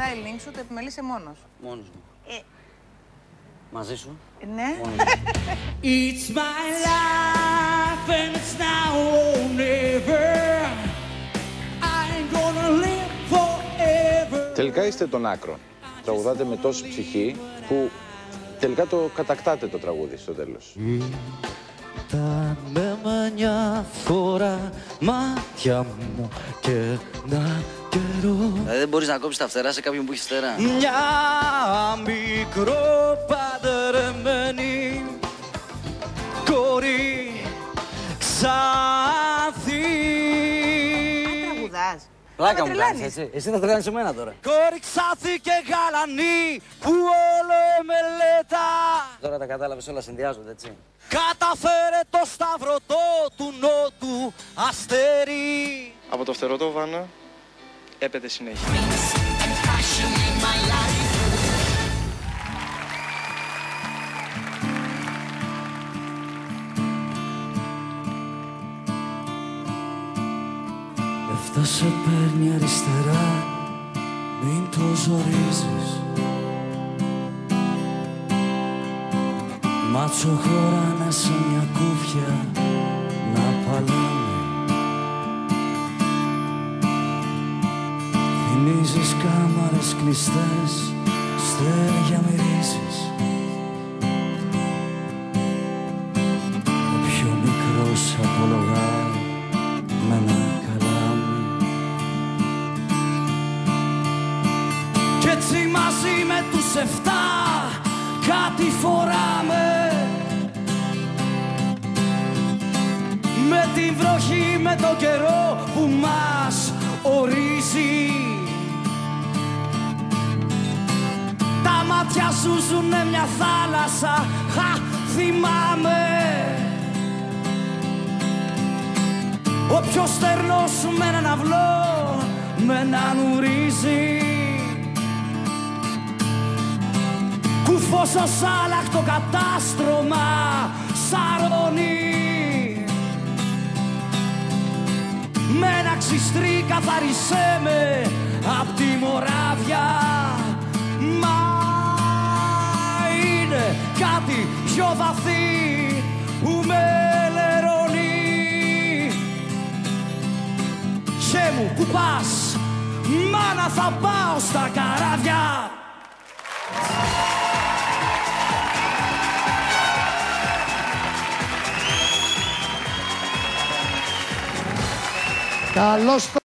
styling σου το επιμελείσαι μόνος. Μόνος μου. Ε. Μαζί σου. Ε, Ναι. Μόνος μου. It's my life and it's now or never. I ain't gonna live forever. Τελικά είστε των άκρων. Τραγουδάτε με τόση ψυχή που τελικά το κατακτάτε το τραγούδι στο τέλος. Ήταν με μια φορά μάτια μου και ένα καιρό Δηλαδή δεν μπορείς να κόψεις τα φτερά σε κάποιον που έχει φτερά. Μια μικρό παντρεμένη κόρη Ξάνθη Τραγουδάς. Πλάκα Με μου κάνεις τρελαίνεις. έτσι. Εσύ θα τρελάνεις εμένα τώρα. Κόρη Ξάνθη και γαλανή που όλο εμελέτα Τώρα τα κατάλαβες όλα συνδυάζονται έτσι. Καταφέρε το σταυρωτό του νότου αστέρι Από το φτερωτό βάνα έπεται συνέχεια. Έφτασε παίρνει αριστερά Μην το ζορίζεις Μάτσο χωράνε σε μια κούφια Θυμίζεις κάμαρες κλειστές Στέρια μυρίζεις. Ο πιο μικρός απολογάει με ένα καλάμι. Κι έτσι μαζί με τους εφτά κάτι φοράμε. Με την βροχή, με το καιρό που μας μάτια σου ζουνε μια θάλασσα, χα, θυμάμαι. Ο πιο στερνός με έναν αυλό, με έναν ουρίζει. Κουφός ως άλλακτο κατάστρωμα σαρώνει. Με ένα ξυστρί καθαρισέ με απ' τη μοράβια πιο βαθύ που με λερώνει Χε μου που πας, μάνα θα πάω στα καράβια. Καλώς το